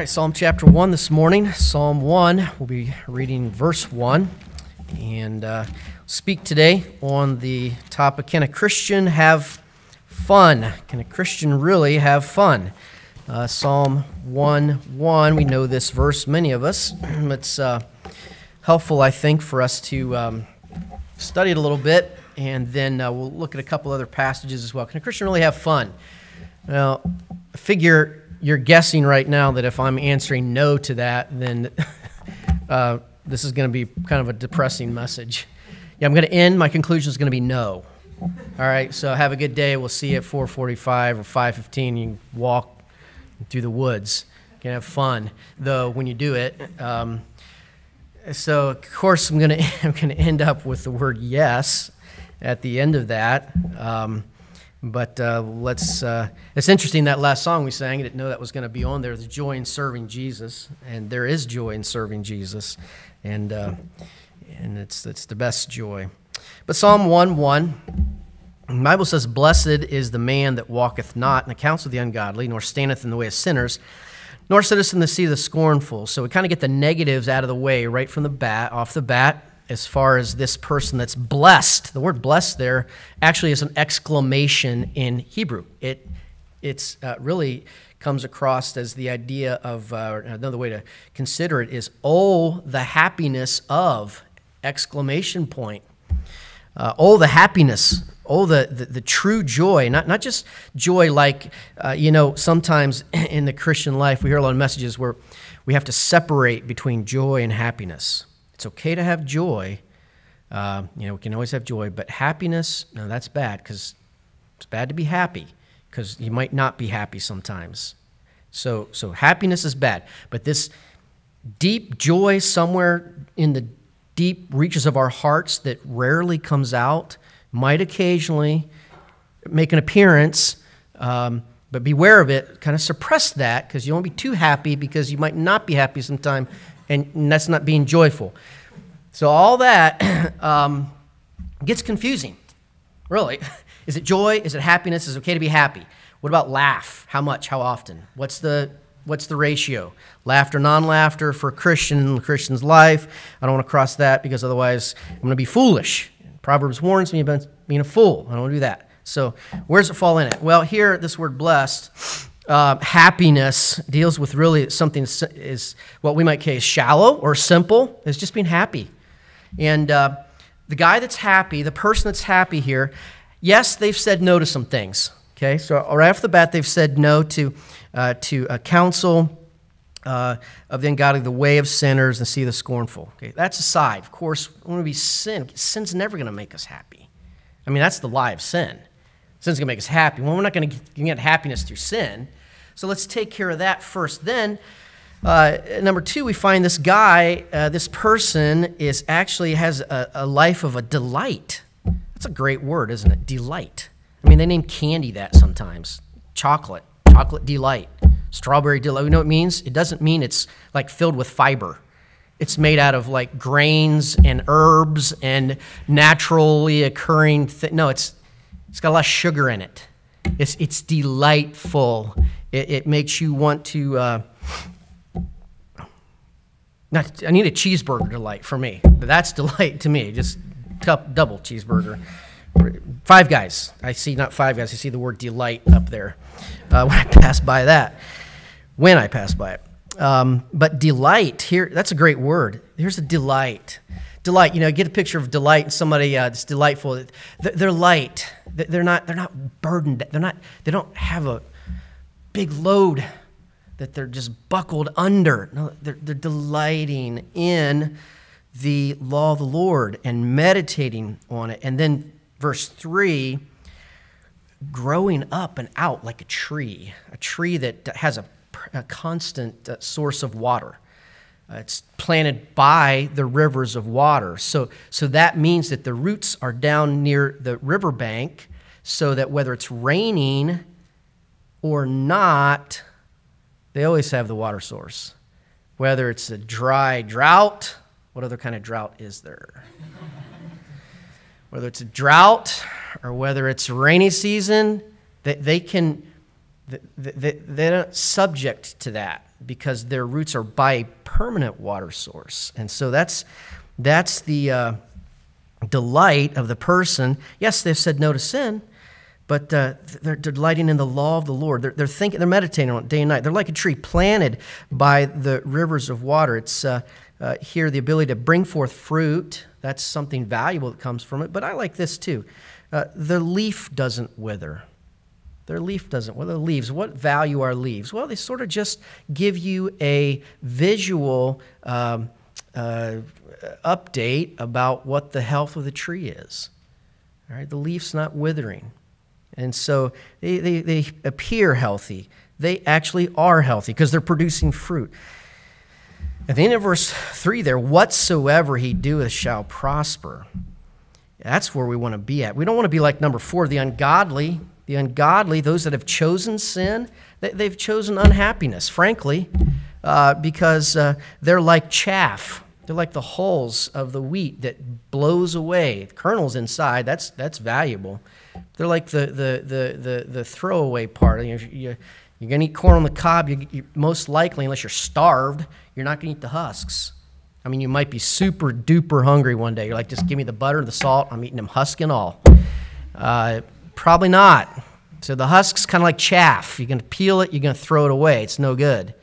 right, Psalm chapter 1 this morning. Psalm 1, we'll be reading verse 1 and uh, speak today on the topic Can a Christian have fun? Can a Christian really have fun? Uh, Psalm 1 1, we know this verse, many of us. it's uh, helpful, I think, for us to um, study it a little bit, and then uh, we'll look at a couple other passages as well. Can a Christian really have fun? Well, figure you're guessing right now that if I'm answering no to that, then uh, this is going to be kind of a depressing message. Yeah, I'm going to end. My conclusion is going to be no. All right. So have a good day. We'll see you at 4:45 or 5:15. You walk through the woods. You can have fun, though. When you do it. Um, so of course I'm going to I'm going to end up with the word yes at the end of that. Um, but uh, let's. Uh, it's interesting that last song we sang. I didn't know that was going to be on there. The joy in serving Jesus, and there is joy in serving Jesus, and uh, and it's it's the best joy. But Psalm one one, the Bible says, "Blessed is the man that walketh not in the counsel of the ungodly, nor standeth in the way of sinners." Nor sitteth in the seat of the scornful. So we kind of get the negatives out of the way right from the bat, off the bat as far as this person that's blessed. The word blessed there actually is an exclamation in Hebrew. It it's uh, really comes across as the idea of uh, another way to consider it is oh the happiness of exclamation point. Uh, oh the happiness oh the, the, the, true joy not, not just joy like uh, you know sometimes in the christian life we hear a lot of messages where we have to separate between joy and happiness it's okay to have joy. Uh, you know, we can always have joy, but happiness, no, that's bad because it's bad to be happy because you might not be happy sometimes. So, so happiness is bad, but this deep joy somewhere in the deep reaches of our hearts that rarely comes out might occasionally make an appearance. Um, but beware of it. Kind of suppress that because you won't be too happy because you might not be happy sometime and that's not being joyful. So all that um, gets confusing, really. Is it joy? Is it happiness? Is it okay to be happy? What about laugh? How much? How often? What's the what's the ratio? Laughter, non-laughter for a Christian Christian's life. I don't want to cross that because otherwise I'm going to be foolish. Proverbs warns me about being a fool. I don't want to do that. So where does it fall in it? Well, here this word blessed uh, happiness deals with really something is what we might call shallow or simple is just being happy and uh, the guy that's happy the person that's happy here yes they've said no to some things okay so right off the bat they've said no to uh, to a counsel uh, of the ungodly, the way of sinners, and see the scornful. Okay, that's aside. Of course, we sin, sin's never going to make us happy. I mean, that's the lie of sin. Sin's going to make us happy. Well, we're not going to get happiness through sin. So let's take care of that first. Then, uh, number two, we find this guy, uh, this person, is actually has a, a, life of a delight. That's a great word, isn't it? Delight. I mean, they name candy that sometimes. Chocolate, chocolate delight, strawberry delight. You know what it means? It doesn't mean it's like filled with fiber. It's made out of like grains and herbs and naturally occurring. Th- no, it's it's got a lot of sugar in it. It's it's delightful. It, it makes you want to. Uh, not, I need a cheeseburger delight for me. That's delight to me. Just cup double cheeseburger. Five guys. I see not five guys. I see the word delight up there uh, when I pass by that. When I pass by it. Um, but delight here. That's a great word. Here's a delight. Delight. You know, get a picture of delight and somebody uh, delightful. They're light. They're not. They're not burdened. They're not. They don't have a big load that they're just buckled under. No, they're, they're delighting in the law of the Lord and meditating on it. And then verse 3 growing up and out like a tree, a tree that has a, a constant uh, source of water. Uh, it's planted by the rivers of water. So, so that means that the roots are down near the riverbank so that whether it's raining or not, they always have the water source. Whether it's a dry drought, what other kind of drought is there? whether it's a drought or whether it's rainy season, they, they can, they, they, they're not subject to that. because their roots are by a permanent water source. And so that's, that's the uh, delight of the person. Yes, they've said no to sin, but uh, they're delighting in the law of the Lord. They're, they're thinking, they're meditating on it day and night. They're like a tree planted by the rivers of water. It's uh, uh, here the ability to bring forth fruit. That's something valuable that comes from it. But I like this too. Uh, the leaf doesn't wither. Their leaf doesn't. The leaves? What value are leaves? Well, they sort of just give you a visual um, uh, update about what the health of the tree is. All right, the leaf's not withering. And so they, they, they appear healthy. They actually are healthy because they're producing fruit. At the end of verse 3 there, whatsoever he doeth shall prosper. That's where we want to be at. We don't want to be like number 4, the ungodly. The ungodly, those that have chosen sin, they've chosen unhappiness, frankly, uh, because uh, they're like chaff. They're like the hulls of the wheat that blows away. The kernel's inside, that's, that's valuable. They're like the, the, the, the, the throwaway part. You, you, you're going to eat corn on the cob, you, you, most likely, unless you're starved, you're not going to eat the husks. I mean, you might be super duper hungry one day. You're like, just give me the butter, the salt, I'm eating them husk and all. Uh, probably not. So the husk's kind of like chaff. You're going to peel it, you're going to throw it away. It's no good.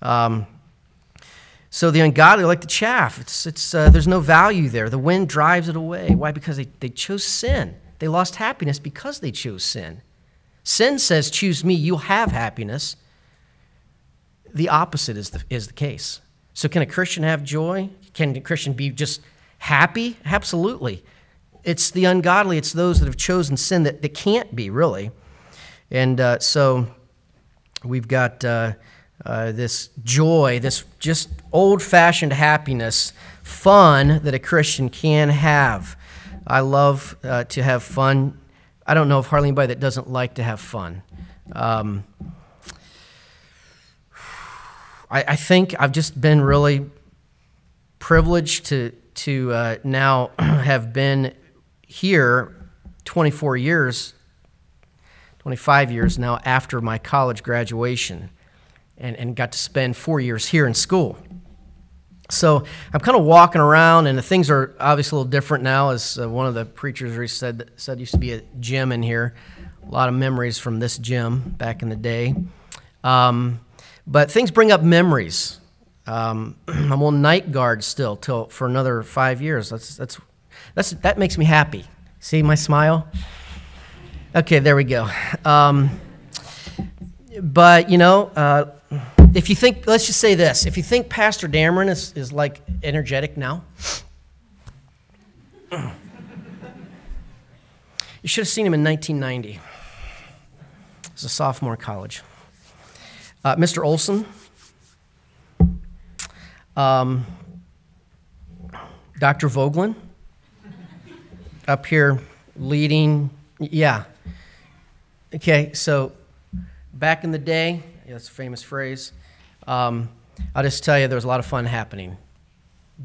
Um, so the ungodly like the chaff. It's, it's, uh, there's no value there. The wind drives it away. Why? Because they, they chose sin. They lost happiness because they chose sin. Sin says, Choose me, you'll have happiness. The opposite is the, is the case. So, can a Christian have joy? Can a Christian be just happy? Absolutely. It's the ungodly, it's those that have chosen sin that, that can't be, really. And uh, so we've got uh, uh, this joy, this just old fashioned happiness, fun that a Christian can have. I love uh, to have fun. I don't know of hardly anybody that doesn't like to have fun. Um, I, I, think I've just been really privileged to to uh, now have been here 24 years, 25 years now after my college graduation, and, and got to spend four years here in school. So I'm kind of walking around, and the things are obviously a little different now. As uh, one of the preachers said, said used to be a gym in here. A lot of memories from this gym back in the day. Um, but things bring up memories. Um, I'm on night guard still till for another five years. That's that's that's that makes me happy. See my smile. Okay, there we go. Um, but you know. Uh, if you think, let's just say this if you think Pastor Damron is, is like energetic now, you should have seen him in 1990 as a sophomore in college. Uh, Mr. Olson, um, Dr. Vogelin, up here leading, yeah. Okay, so back in the day, that's a famous phrase. Um, I'll just tell you, there was a lot of fun happening.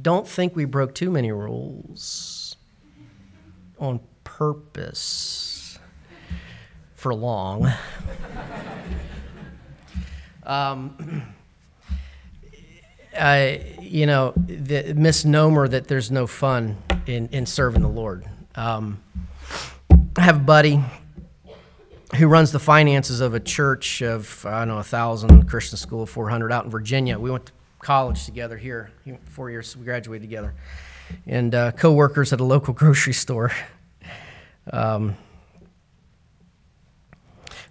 Don't think we broke too many rules on purpose for long. um, I, you know, the misnomer that there's no fun in, in serving the Lord. Um, I have a buddy who runs the finances of a church of, I don't know, 1,000, Christian school of 400 out in Virginia. We went to college together here, four years, we graduated together. And uh, co workers at a local grocery store um,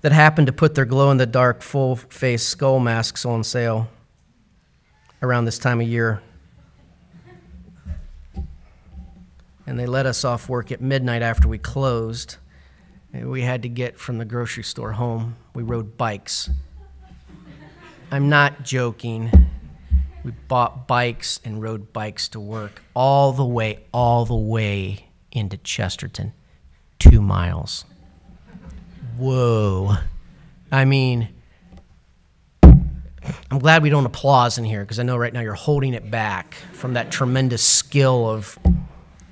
that happened to put their glow in the dark, full face skull masks on sale around this time of year. And they let us off work at midnight after we closed we had to get from the grocery store home. We rode bikes. I'm not joking. We bought bikes and rode bikes to work all the way, all the way into Chesterton. Two miles. Whoa. I mean, I'm glad we don't applause in here because I know right now you're holding it back from that tremendous skill of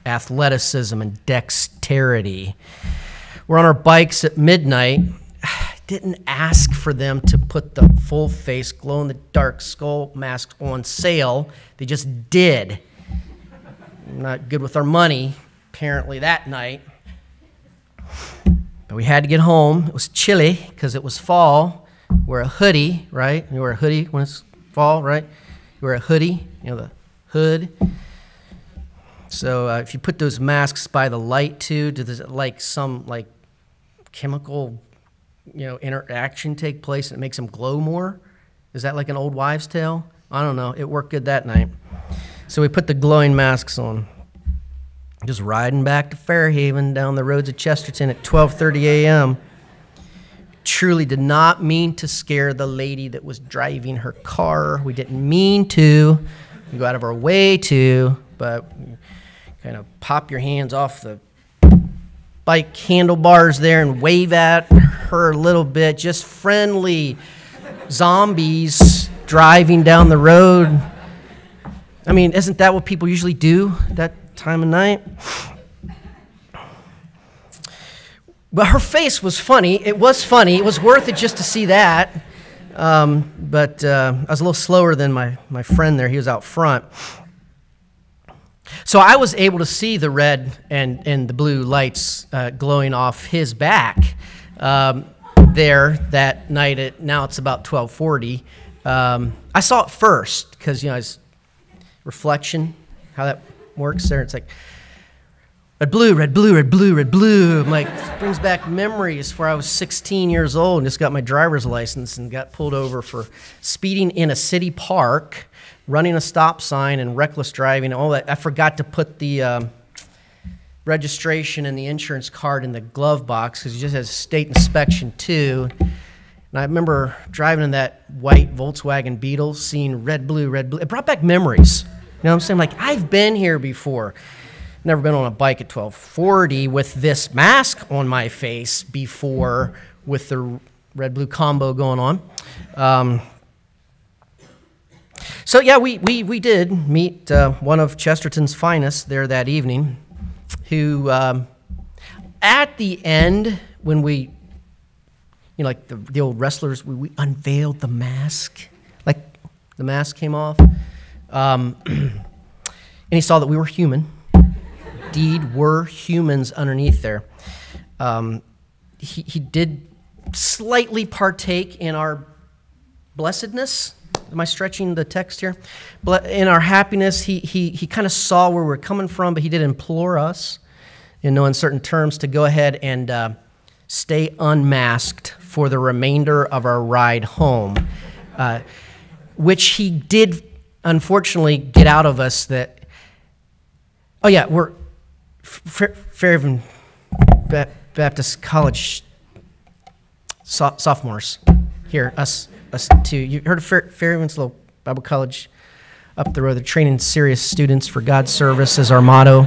athleticism and dexterity we're on our bikes at midnight. didn't ask for them to put the full face, glow in the dark skull mask on sale. They just did. Not good with our money, apparently, that night. But we had to get home. It was chilly because it was fall. Wear a hoodie, right? You wear a hoodie when it's fall, right? You wear a hoodie, you know, the hood. So uh, if you put those masks by the light too, does it like some like chemical, you know, interaction take place and it makes them glow more? Is that like an old wives' tale? I don't know. It worked good that night. So we put the glowing masks on. Just riding back to Fairhaven down the roads of Chesterton at 12:30 a.m. Truly did not mean to scare the lady that was driving her car. We didn't mean to. We go out of our way to, but kind of pop your hands off the bike handlebars there and wave at her a little bit. Just friendly zombies driving down the road. I mean, isn't that what people usually do that time of night? But her face was funny. It was funny. It was worth it just to see that. Um, but uh, I was a little slower than my, my friend there. He was out front. So I was able to see the red and, and the blue lights uh, glowing off his back um, there that night. At, now it's about 1240. Um, I saw it first because, you know, it's reflection, how that works there. It's like red, blue, red, blue, red, blue, red, blue. I'm like, brings back memories where I was 16 years old and just got my driver's license and got pulled over for speeding in a city park running a stop sign and reckless driving, all that. I forgot to put the um, registration and the insurance card in the glove box because it just has state inspection too. And I remember driving in that white Volkswagen Beetle, seeing red, blue, red, blue. It brought back memories. You know what I'm saying? Like, I've been here before. Never been on a bike at 1240 with this mask on my face before with the red blue combo going on. Um, so, yeah, we, we, we did meet uh, one of Chesterton's finest there that evening, who, um, at the end, when we, you know, like the, the old wrestlers, we, we unveiled the mask, like the mask came off. Um, and he saw that we were human. Indeed, were humans underneath there. Um, he, he did slightly partake in our blessedness Am I stretching the text here? But in our happiness, he, he, he kind of saw where we're coming from, but he did implore us in no uncertain terms to go ahead and uh, stay unmasked for the remainder of our ride home, uh, which he did unfortunately get out of us that, oh yeah, we're Fairhaven Baptist College sophomores here, us us to you heard of Fair, Fairhaven's Bible College up the road. They're training serious students for God's service is our motto,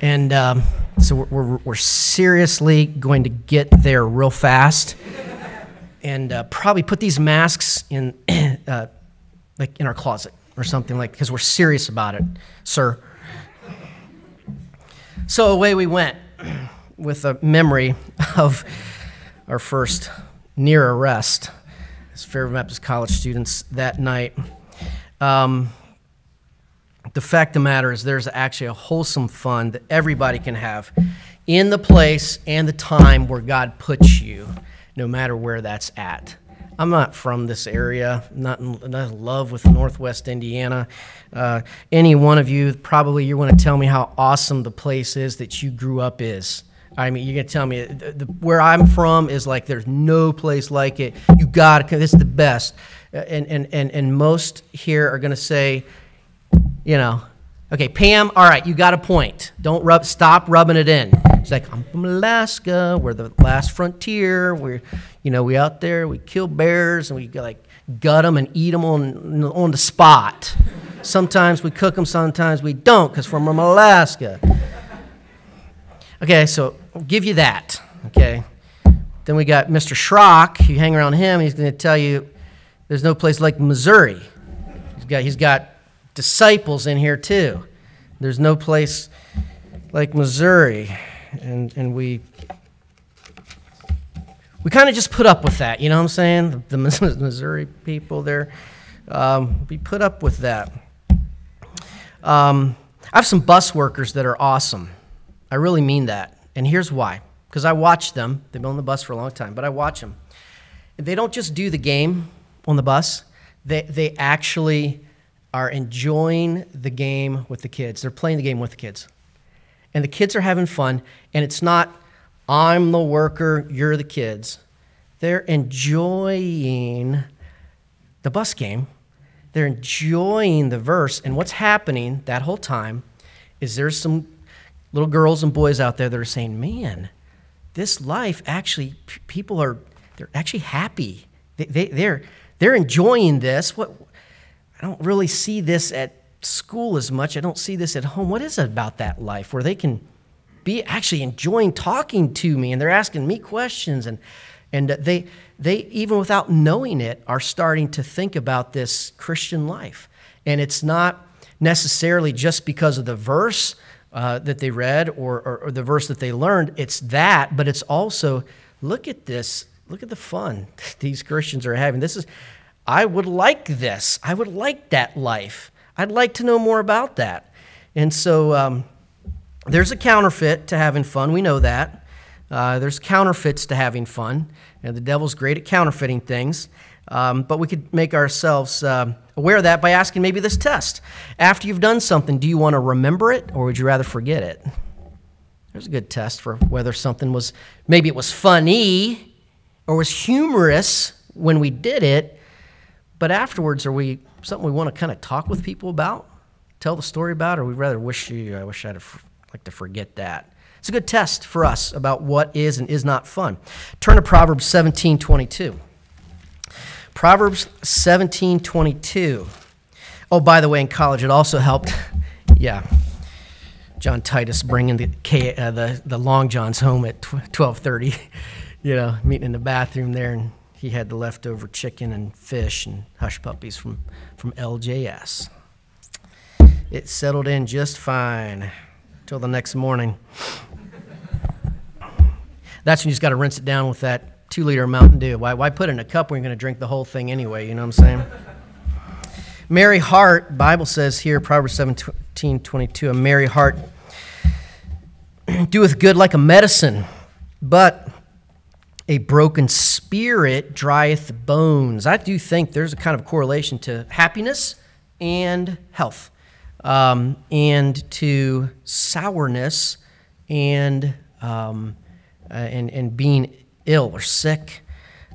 and um, so we're, we're, we're, seriously going to get there real fast, and uh, probably put these masks in uh, like in our closet or something like because we're serious about it, sir. So away we went with a memory of our first near arrest as Fairhaven Baptist College students that night. Um, the fact of the matter is, there's actually a wholesome fun that everybody can have in the place and the time where God puts you, no matter where that's at. I'm not from this area, not in, not in love with Northwest Indiana. Uh, any one of you, probably you want to tell me how awesome the place is that you grew up is. I mean, you're gonna tell me the, the, where I'm from is like there's no place like it. You got to. This is the best. Uh, and and and and most here are gonna say, you know, okay, Pam. All right, you got a point. Don't rub. Stop rubbing it in. It's like I'm from Alaska. We're the last frontier. We're, you know, we out there. We kill bears and we like gut them and eat them on on the spot. Sometimes we cook them. Sometimes we don't because we're from Alaska. Okay, so I'll give you that. Okay. Then we got Mr. Schrock. You hang around him, he's going to tell you there's no place like Missouri. He's got, he's got disciples in here too. There's no place like Missouri. And, and we we kind of just put up with that. You know what I'm saying? The, the Missouri people there, um, we put up with that. Um, I have some bus workers that are awesome. I really mean that. And here's why. Because I watch them. They've been on the bus for a long time, but I watch them. They don't just do the game on the bus, they, they actually are enjoying the game with the kids. They're playing the game with the kids. And the kids are having fun, and it's not, I'm the worker, you're the kids. They're enjoying the bus game. They're enjoying the verse. And what's happening that whole time is there's some little girls and boys out there that are saying, man, this life actually, people are, they're actually happy. They, they, they're, they're enjoying this. What, I don't really see this at school as much. I don't see this at home. What is it about that life where they can be actually enjoying talking to me and they're asking me questions and and they they even without knowing it are starting to think about this Christian life. And it's not necessarily just because of the verse uh, that they read or, or, or the verse that they learned. It's that, but it's also look at this. Look at the fun these Christians are having. This is I would like this. I would like that life. I'd like to know more about that. And so um, there's a counterfeit to having fun. We know that. Uh, there's counterfeits to having fun. And the devil's great at counterfeiting things. Um, but we could make ourselves uh, aware of that by asking maybe this test. After you've done something, do you want to remember it or would you rather forget it? There's a good test for whether something was, maybe it was funny or was humorous when we did it, but afterwards, are we something we want to kind of talk with people about, tell the story about, or we'd rather wish you, I wish I'd have, like to forget that? It's a good test for us about what is and is not fun. Turn to Proverbs 17 22. Proverbs 17 22. Oh, by the way, in college, it also helped. yeah. John Titus bringing the, K, uh, the, the long johns home at 1230, you know, meeting in the bathroom there and he had the leftover chicken and fish and hush puppies from, from LJS. It settled in just fine till the next morning. That's when you just got to rinse it down with that two liter Mountain Dew. Why, why put it in a cup when you're going to drink the whole thing anyway? You know what I'm saying? Merry heart, Bible says here, Proverbs 17 22, a merry heart doeth good like a medicine, but a broken spirit drieth bones. I do think there's a kind of correlation to happiness and health, um, and to sourness and, um, uh, and, and being ill or sick.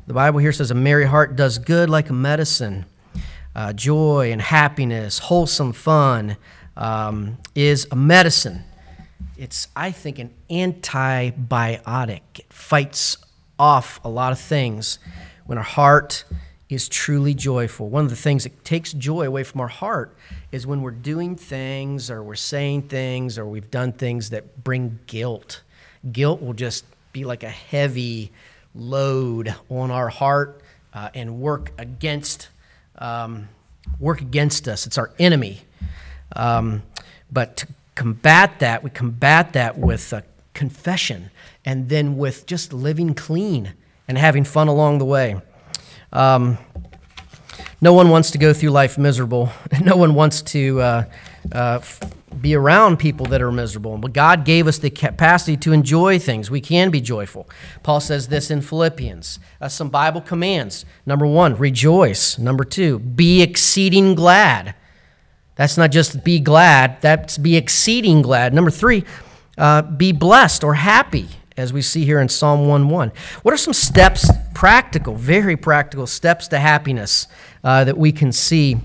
The Bible here says, A merry heart does good like a medicine. Uh, joy and happiness, wholesome fun um, is a medicine. It's, I think, an antibiotic. It fights off a lot of things when our heart is truly joyful. One of the things that takes joy away from our heart is when we're doing things or we're saying things or we've done things that bring guilt. Guilt will just be like a heavy load on our heart uh, and work against um, work against us. It's our enemy. Um, but to combat that, we combat that with confession and then with just living clean and having fun along the way. Um, no one wants to go through life miserable. No one wants to uh, uh, be around people that are miserable. But God gave us the capacity to enjoy things. We can be joyful. Paul says this in Philippians. Uh, some Bible commands. Number one, rejoice. Number two, be exceeding glad. That's not just be glad, that's be exceeding glad. Number three, uh, be blessed or happy as we see here in Psalm 1:1. What are some steps, practical, very practical steps to happiness uh, that we can see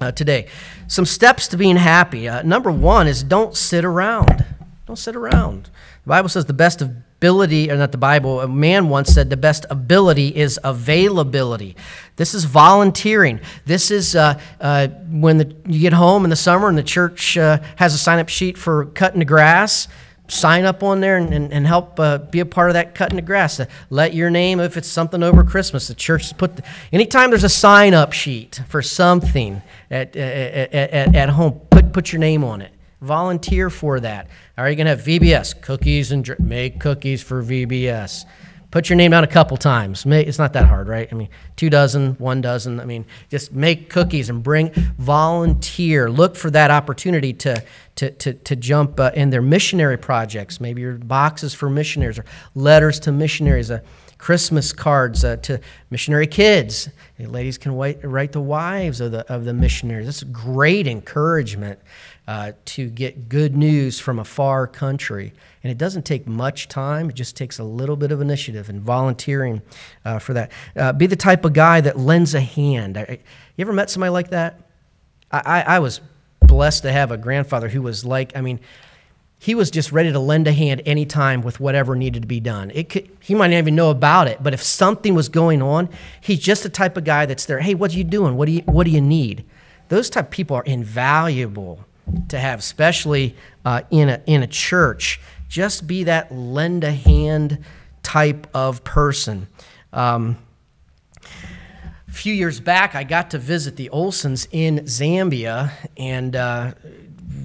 uh, today? Some steps to being happy. Uh, number one is don't sit around. Don't sit around. The Bible says the best ability, or not the Bible, a man once said the best ability is availability. This is volunteering. This is uh, uh, when the, you get home in the summer and the church uh, has a sign up sheet for cutting the grass sign up on there and, and, and help uh, be a part of that cutting the grass. Uh, let your name, if it's something over Christmas, the church put, the, anytime there's a sign up sheet for something at, at, at, at home, put, put your name on it. Volunteer for that. Are you going to have VBS? Cookies and make cookies for VBS. Put your name down a couple times. It's not that hard, right? I mean, two dozen, one dozen. I mean, just make cookies and bring volunteer. Look for that opportunity to to to, to jump uh, in their missionary projects. Maybe your boxes for missionaries or letters to missionaries. Uh, Christmas cards uh, to missionary kids. Ladies can write, write the wives of the, of the missionaries. That's great encouragement uh, to get good news from a far country. And it doesn't take much time, it just takes a little bit of initiative and volunteering uh, for that. Uh, be the type of guy that lends a hand. I, you ever met somebody like that? I, I, I was blessed to have a grandfather who was like, I mean, he was just ready to lend a hand anytime with whatever needed to be done. It could, he might not even know about it, but if something was going on, he's just the type of guy that's there. Hey, what are you doing? What do you, what do you need? Those type of people are invaluable to have, especially uh, in, a, in a church. Just be that lend a hand type of person. Um, a few years back, I got to visit the Olsons in Zambia, and uh,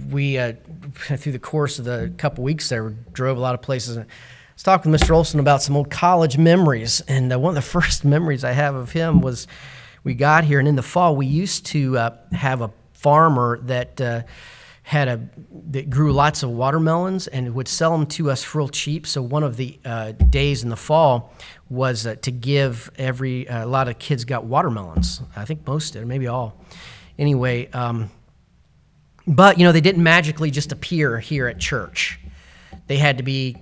we, uh, through the course of the couple weeks there, drove a lot of places. I was talking with Mr. Olson about some old college memories, and uh, one of the first memories I have of him was we got here, and in the fall, we used to uh, have a farmer that uh, had a that grew lots of watermelons and would sell them to us real cheap. So one of the uh, days in the fall was uh, to give every uh, a lot of kids got watermelons. I think most did, maybe all. Anyway, um, but you know they didn't magically just appear here at church. They had to be.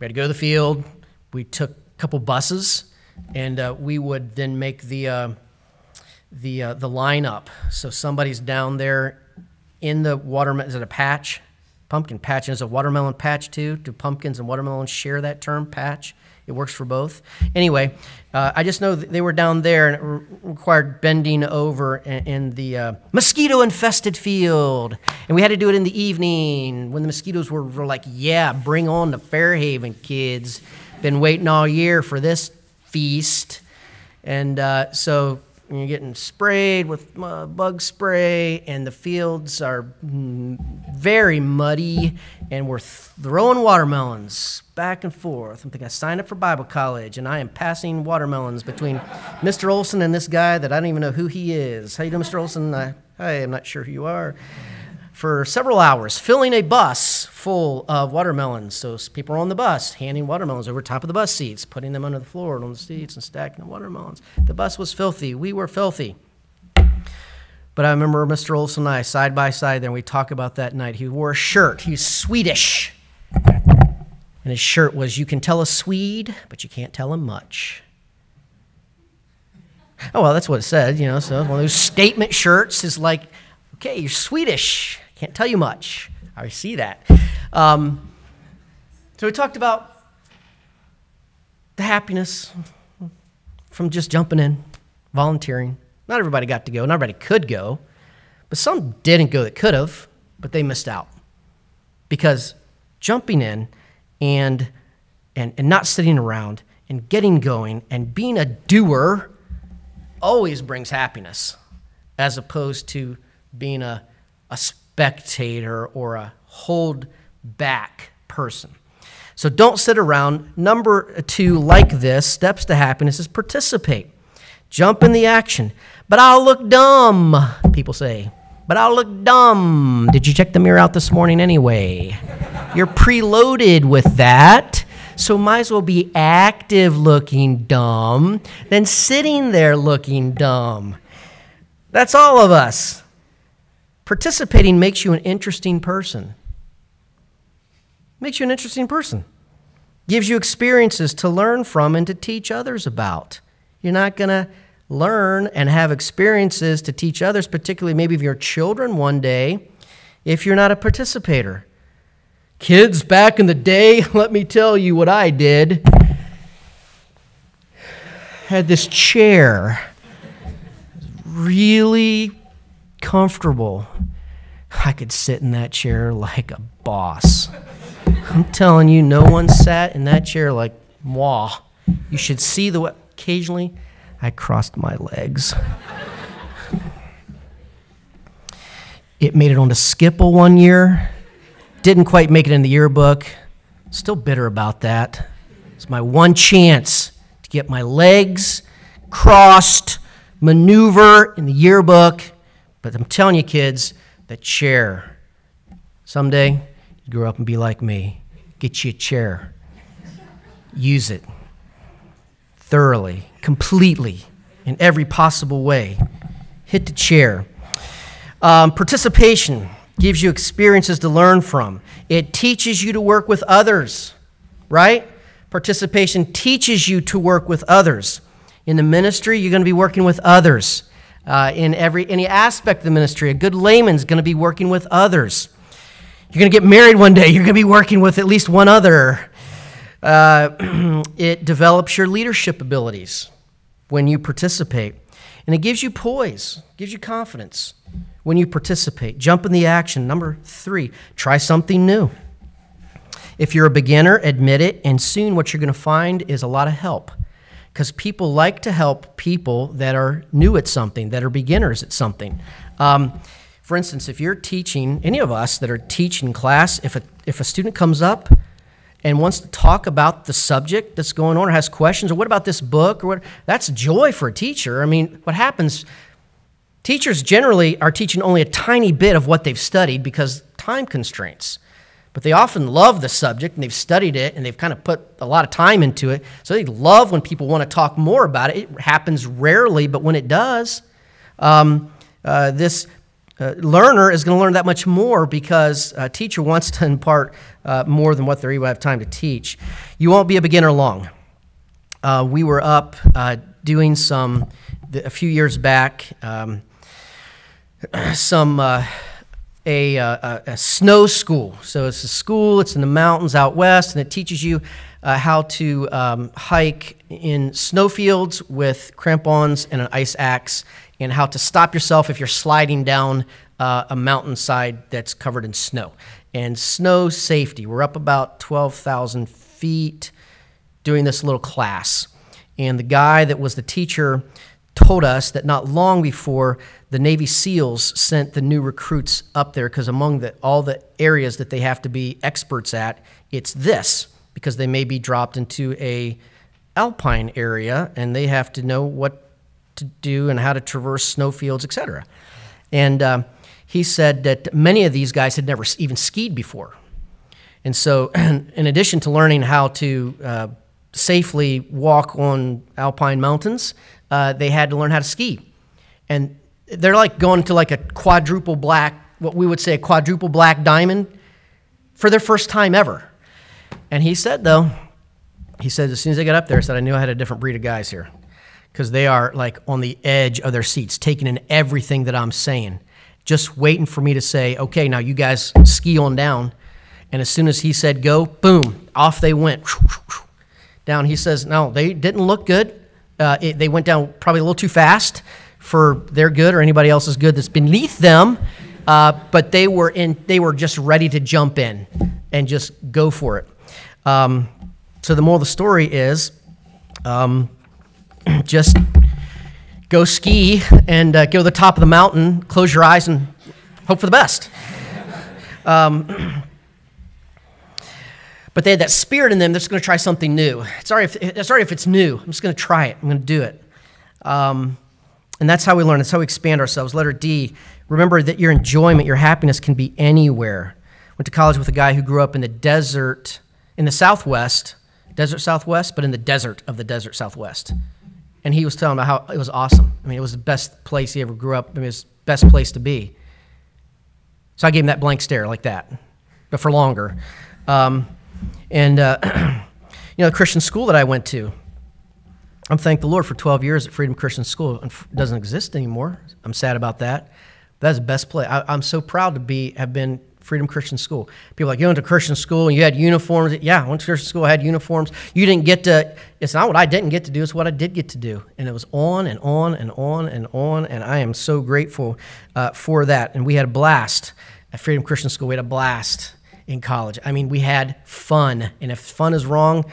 We had to go to the field. We took a couple buses, and uh, we would then make the uh, the uh, the lineup. So somebody's down there in the watermelon. Is it a patch? Pumpkin patch. And is a watermelon patch too? Do pumpkins and watermelons share that term, patch? It works for both. Anyway, uh, I just know they were down there and it re- required bending over in, in the uh, mosquito infested field. And we had to do it in the evening when the mosquitoes were, were like, yeah, bring on the Fairhaven kids. Been waiting all year for this feast. And uh, so you're getting sprayed with uh, bug spray, and the fields are mm, very muddy, and we're throwing watermelons back and forth. I'm thinking I signed up for Bible college, and I am passing watermelons between Mr. Olson and this guy that I don't even know who he is. How you doing, Mr. Olson? I, hi, I'm not sure who you are for several hours, filling a bus full of watermelons. So people are on the bus, handing watermelons over top of the bus seats, putting them under the floor and on the seats, and stacking the watermelons. The bus was filthy. We were filthy. But I remember Mr. Olson and I side by side there, and we talk about that night. He wore a shirt. He's Swedish. And his shirt was, You can tell a Swede, but you can't tell him much. Oh, well, that's what it said, you know. So one of those statement shirts is like, Okay, you're Swedish. Can't tell you much. I see that. Um, so we talked about the happiness from just jumping in, volunteering. Not everybody got to go, not everybody could go, but some didn't go that could have, but they missed out. Because jumping in and, and, and not sitting around and getting going and being a doer always brings happiness as opposed to being a, a spectator or a hold back person. So don't sit around. Number two, like this, steps to happiness is participate. Jump in the action. But I'll look dumb, people say. But I'll look dumb. Did you check the mirror out this morning anyway? You're preloaded with that. So might as well be active looking dumb than sitting there looking dumb. That's all of us. Participating makes you an interesting person. Makes you an interesting person. Gives you experiences to learn from and to teach others about. You're not going to learn and have experiences to teach others, particularly maybe of your children one day, if you're not a participator. Kids, back in the day, let me tell you what I did. Had this chair, really comfortable. I could sit in that chair like a boss. I'm telling you, no one sat in that chair like moi. You should see the way occasionally I crossed my legs. it made it onto Skipple one year. Didn't quite make it in the yearbook. Still bitter about that. It's my one chance to get my legs crossed, maneuver in the yearbook. But I'm telling you, kids, that chair. Someday, you grow up and be like me. Get you a chair. Use it thoroughly, completely, in every possible way. Hit the chair. Um, participation gives you experiences to learn from. It teaches you to work with others, right? Participation teaches you to work with others. In the ministry, you're going to be working with others. Uh, in every any aspect of the ministry, a good layman's going to be working with others. You're going to get married one day. You're going to be working with at least one other. Uh, it develops your leadership abilities when you participate, and it gives you poise, gives you confidence when you participate. Jump in the action. Number three, try something new. If you're a beginner, admit it, and soon what you're going to find is a lot of help. Because people like to help people that are new at something, that are beginners at something. Um, for instance, if you're teaching, any of us that are teaching class, if a, if a student comes up and wants to talk about the subject that's going on or has questions, or what about this book, or what, that's joy for a teacher. I mean, what happens Teachers generally are teaching only a tiny bit of what they've studied because time constraints. But they often love the subject and they've studied it and they've kind of put a lot of time into it. So they love when people want to talk more about it. It happens rarely, but when it does, um, uh, this uh, learner is going to learn that much more because a teacher wants to impart uh, more than what they even have time to teach. You won't be a beginner long. Uh, we were up uh, doing some, a few years back. Um, some uh, a, uh, a, a, snow school. So it's a school, it's in the mountains out west, and it teaches you uh, how to um, hike in snowfields with crampons and an ice axe, and how to stop yourself if you're sliding down uh, a mountainside that's covered in snow. And snow safety. We're up about 12,000 feet doing this little class. And the guy that was the teacher told us that not long before the Navy SEALs sent the new recruits up there because among the, all the areas that they have to be experts at, it's this because they may be dropped into a alpine area and they have to know what to do and how to traverse snowfields, etc. And uh, he said that many of these guys had never even skied before. And so, in addition to learning how to uh, safely walk on alpine mountains, uh, they had to learn how to ski. And they're like going to like a quadruple black, what we would say a quadruple black diamond for their first time ever. And he said, though, he said, as soon as I got up there, I said, I knew I had a different breed of guys here because they are like on the edge of their seats, taking in everything that I'm saying, just waiting for me to say, okay, now you guys ski on down. And as soon as he said go, boom, off they went. Down, he says, no, they didn't look good. Uh, it, they went down probably a little too fast for their good or anybody else's good that's beneath them. Uh, but they were in. They were just ready to jump in and just go for it. Um, so the moral of the story is, um, just go ski and uh, go to the top of the mountain. Close your eyes and hope for the best. Um, but they had that spirit in them that's going to try something new. Sorry if, it's if it's new. I'm just going to try it. I'm going to do it. Um, and that's how we learn. That's how we expand ourselves. Letter D, remember that your enjoyment, your happiness can be anywhere. Went to college with a guy who grew up in the desert, in the southwest, desert southwest, but in the desert of the desert southwest. And he was telling about how it was awesome. I mean, it was the best place he ever grew up. I mean, it was the best place to be. So I gave him that blank stare like that, but for longer. Um, and, uh, you know, the Christian school that I went to, I'm thank the Lord for 12 years at Freedom Christian School. It doesn't exist anymore. I'm sad about that. That's the best place. I, am so proud to be have been Freedom Christian School. People like you went to Christian school and you had uniforms. Yeah, I went to Christian school. I had uniforms. You didn't get to. It's not what I didn't get to do. It's what I did get to do. And it was on and on and on and on. And I am so grateful uh, for that. And we had a blast at Freedom Christian School. We had a blast in college. I mean, we had fun, and if fun is wrong,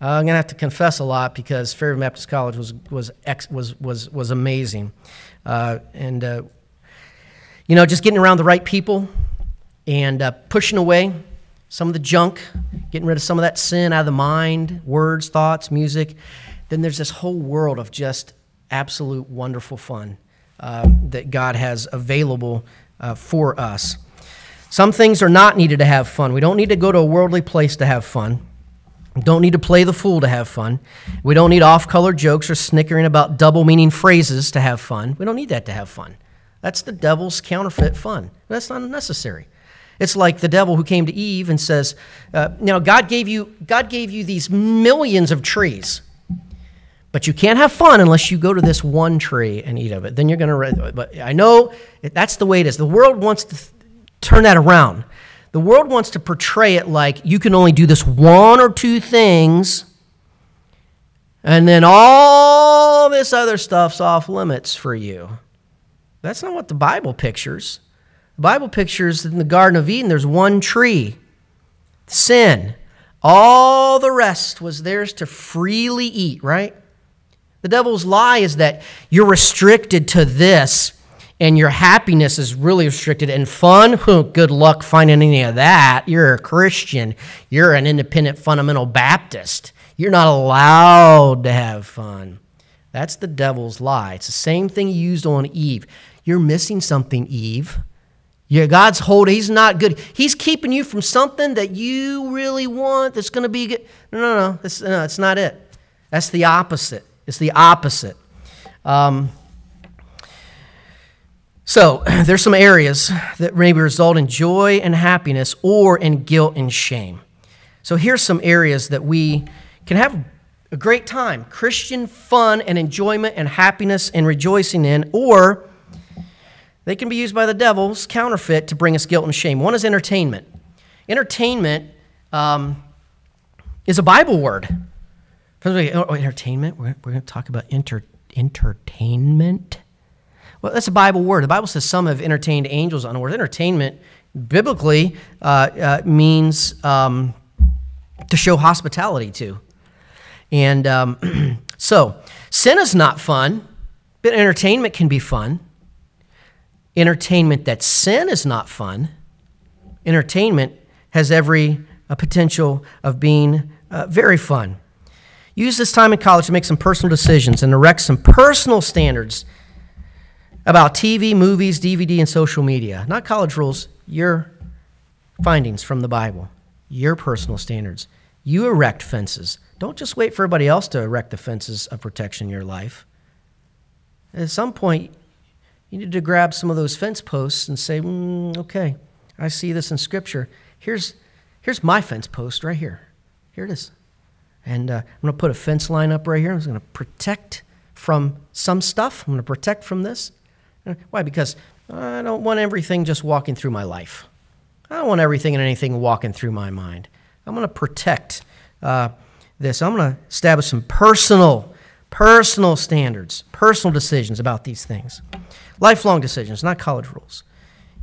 uh, I'm gonna have to confess a lot because Fairhaven Baptist College was was ex, was was was amazing, uh, and uh, you know, just getting around the right people and uh, pushing away some of the junk, getting rid of some of that sin out of the mind, words, thoughts, music, then there's this whole world of just absolute wonderful fun uh, that God has available uh, for us. Some things are not needed to have fun. We don't need to go to a worldly place to have fun. We don't need to play the fool to have fun. We don't need off color jokes or snickering about double meaning phrases to have fun. We don't need that to have fun. That's the devil's counterfeit fun. That's not necessary. It's like the devil who came to Eve and says, uh, "You know, God gave you God gave you these millions of trees, but you can't have fun unless you go to this one tree and eat of it. Then you're going to. But I know that's the way it is. The world wants to turn that around. The world wants to portray it like you can only do this one or two things, and then all this other stuff's off limits for you. That's not what the Bible pictures. The Bible pictures in the Garden of Eden, there's one tree sin. All the rest was theirs to freely eat, right? The devil's lie is that you're restricted to this and your happiness is really restricted and fun, good luck finding any of that. You're a Christian, you're an independent fundamental Baptist. You're not allowed to have fun. That's the devil's lie. It's the same thing he used on Eve. You're missing something, Eve. Yeah, God's holding. He's not good. He's keeping you from something that you really want that's going to be good. No, no, no. That's, no, it's not it. That's the opposite. It's the opposite. Um, so, there's some areas that maybe result in joy and happiness or in guilt and shame. So, here's some areas that we can have a great time Christian fun and enjoyment and happiness and rejoicing in, or they can be used by the devil's counterfeit to bring us guilt and shame. One is entertainment. Entertainment um, is a Bible word. Oh, entertainment? We're, we're going to talk about enter, entertainment. Well, that's a Bible word. The Bible says some have entertained angels on earth. Entertainment, biblically, uh, uh, means um, to show hospitality to. And um, so, sin is not fun, but entertainment can be fun entertainment that sin is not fun. Entertainment has every uh, potential of being uh, very fun. Use this time in college to make some personal decisions and erect some personal standards about TV, movies, DVD, and social media. Not college rules, your findings from the Bible, your personal standards. You erect fences. Don't just wait for everybody else to erect the fences of protection in your life. At some point, you need to grab some of those fence posts and say, mm, okay, I see this in Scripture. Here's, here's my fence post right here. Here it is. And uh, I'm going to put a fence line up right here. I'm going to protect from some stuff. I'm going to protect from this. Why? Because I don't want everything just walking through my life. I don't want everything and anything walking through my mind. I'm going to protect uh, this. I'm going to establish some personal, personal standards, personal decisions about these things. Lifelong decisions, not college rules.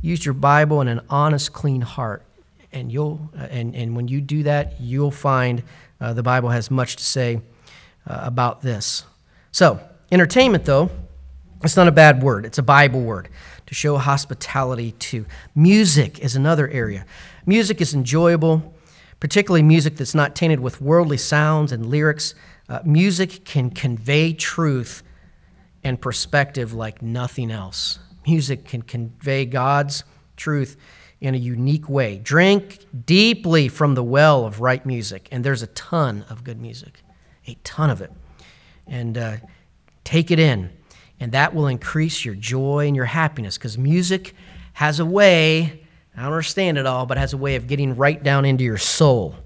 Use your Bible and an honest, clean heart. And, you'll, uh, and, and when you do that, you'll find uh, the Bible has much to say uh, about this. So, entertainment, though, it's not a bad word. It's a Bible word to show hospitality to. Music is another area. Music is enjoyable, particularly music that's not tainted with worldly sounds and lyrics. Uh, music can convey truth and perspective like nothing else. Music can convey God's truth in a unique way. Drink deeply from the well of right music, and there's a ton of good music, a ton of it. And uh, take it in, and that will increase your joy and your happiness because music has a way, I don't understand it all, but has a way of getting right down into your soul.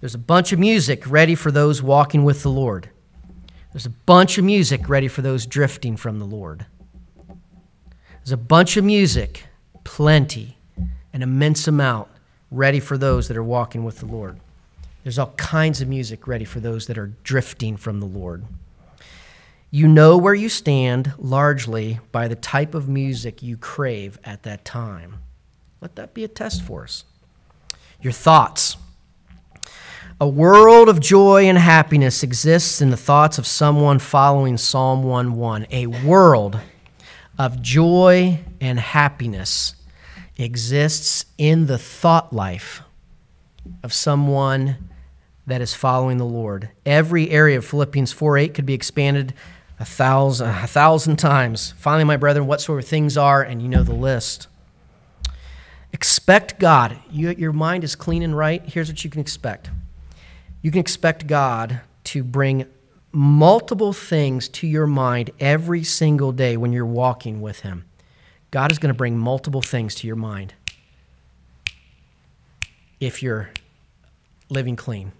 There's a bunch of music ready for those walking with the Lord. There's a bunch of music ready for those drifting from the Lord. There's a bunch of music, plenty, an immense amount, ready for those that are walking with the Lord. There's all kinds of music ready for those that are drifting from the Lord. You know where you stand largely by the type of music you crave at that time. Let that be a test for us. Your thoughts. A world of joy and happiness exists in the thoughts of someone following Psalm 1:1. A world of joy and happiness exists in the thought life of someone that is following the Lord. Every area of Philippians 4:8 could be expanded a thousand, a thousand times. Finally, my brethren, what sort of things are, and you know the list. Expect God. You, your mind is clean and right. Here's what you can expect you can expect God to bring multiple things to your mind every single day when you're walking with Him. God is going to bring multiple things to your mind if you're living clean.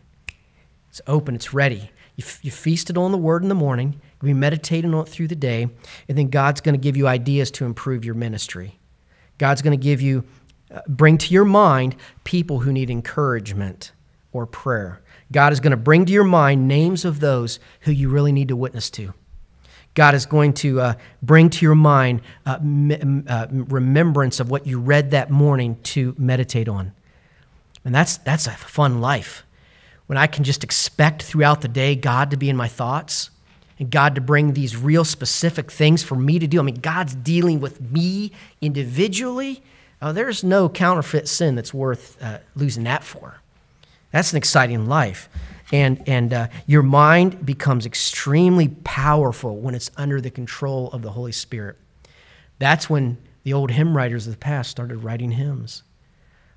It's open, it's ready. You, you feasted on the Word in the morning, be meditating on it through the day, and then God's going to give you ideas to improve your ministry. God's going to give you, uh, bring to your mind people who need encouragement or prayer. God is going to bring to your mind names of those who you really need to witness to. God is going to uh, bring to your mind uh, uh, remembrance of what you read that morning to meditate on. And that's, that's a fun life. When I can just expect throughout the day God to be in my thoughts and God to bring these real specific things for me to do. I mean, God's dealing with me individually. Uh, there's no counterfeit sin that's worth uh, losing that for. That's an exciting life. And, and uh, your mind becomes extremely powerful when it's under the control of the Holy Spirit. That's when the old hymn writers of the past started writing hymns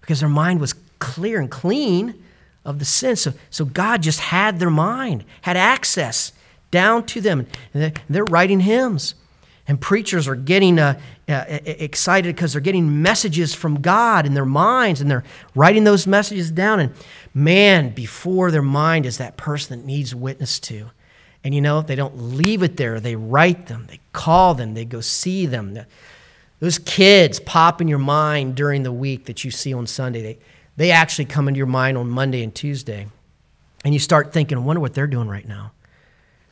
because their mind was clear and clean of the sin. So, so God just had their mind, had access down to them. And they're writing hymns. And preachers are getting uh, uh, excited because they're getting messages from God in their minds and they're writing those messages down. And man, before their mind is that person that needs witness to. And you know, they don't leave it there. They write them, they call them, they go see them. Those kids pop in your mind during the week that you see on Sunday, they, they actually come into your mind on Monday and Tuesday. And you start thinking, wonder what they're doing right now.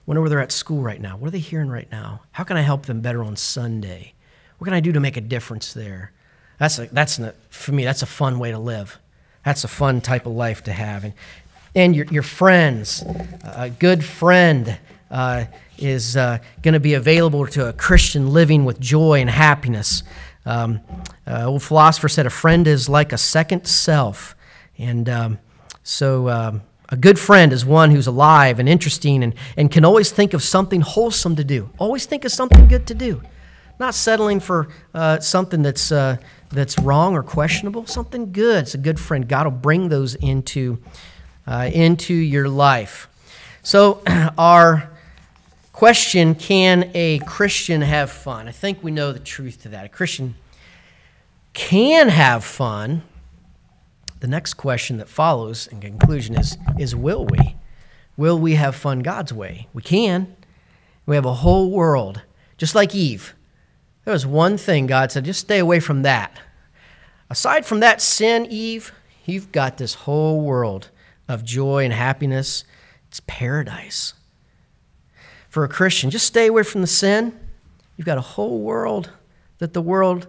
Wonder where they're at school right now. What are they hearing right now? How can I help them better on Sunday? What can I do to make a difference there? That's a, that's a, for me. That's a fun way to live. That's a fun type of life to have. And, and your, your friends, a good friend uh, is uh, going to be available to a Christian living with joy and happiness. Um, uh, old philosopher said a friend is like a second self. And um, so um, a good friend is one who's alive and interesting and, and can always think of something wholesome to do. Always think of something good to do. Not settling for uh, something that's, uh, that's wrong or questionable, something good. It's a good friend. God will bring those into, uh, into your life. So, our question can a Christian have fun? I think we know the truth to that. A Christian can have fun the next question that follows in conclusion is, is will we? Will we have fun God's way? We can. We have a whole world, just like Eve. There was one thing God said, just stay away from that. Aside from that sin, Eve, you've got this whole world of joy and happiness. It's paradise. For a Christian, just stay away from the sin. You've got a whole world that the world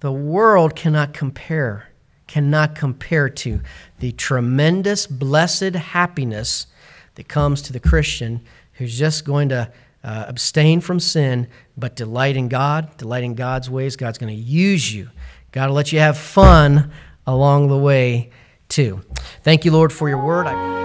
the world cannot compare cannot compare to the tremendous, blessed happiness that comes to the Christian who's just going to uh, abstain from sin, but delight in God, delight in God's ways. God's going to use you. God will let you have fun along the way, too. Thank you, Lord, for your word. I